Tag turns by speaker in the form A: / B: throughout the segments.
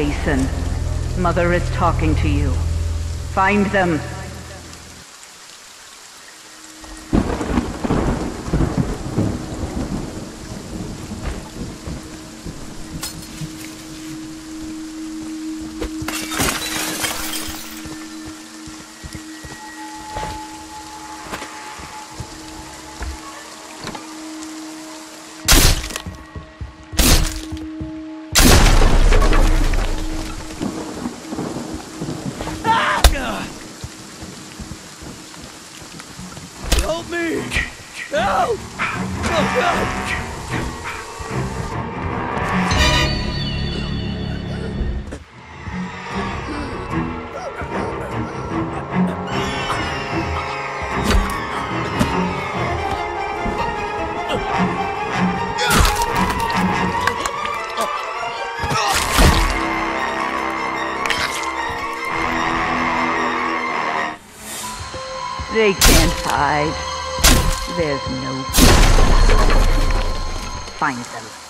A: Jason. Mother is talking to you. Find them. They can't hide. There's no... Find them.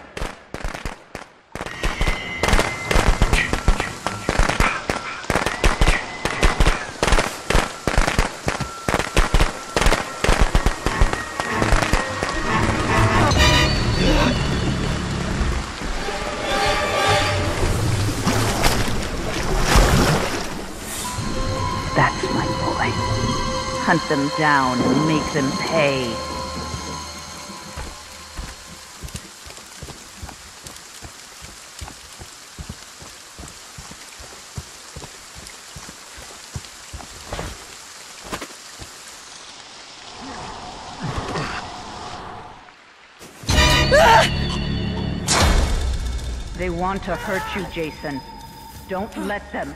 A: Hunt them down and make them pay. They want to hurt you, Jason. Don't let them.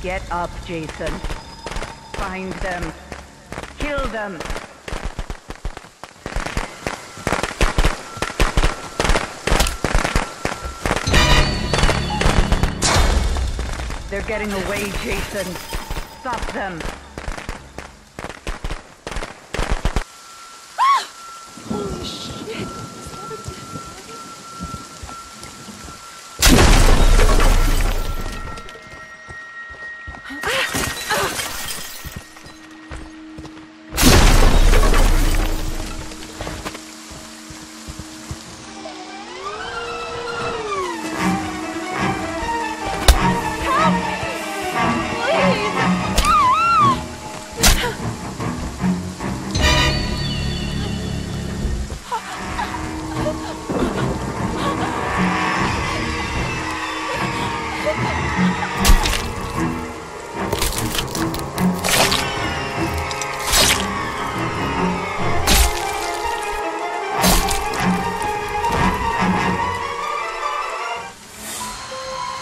A: Get up, Jason. Find them. Kill them. They're getting away, Jason. Stop them.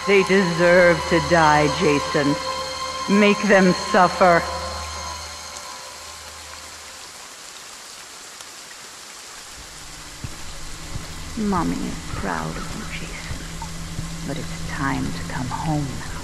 A: They deserve to die, Jason. Make them suffer. Mommy is proud of you, Jason. But it's time to come home.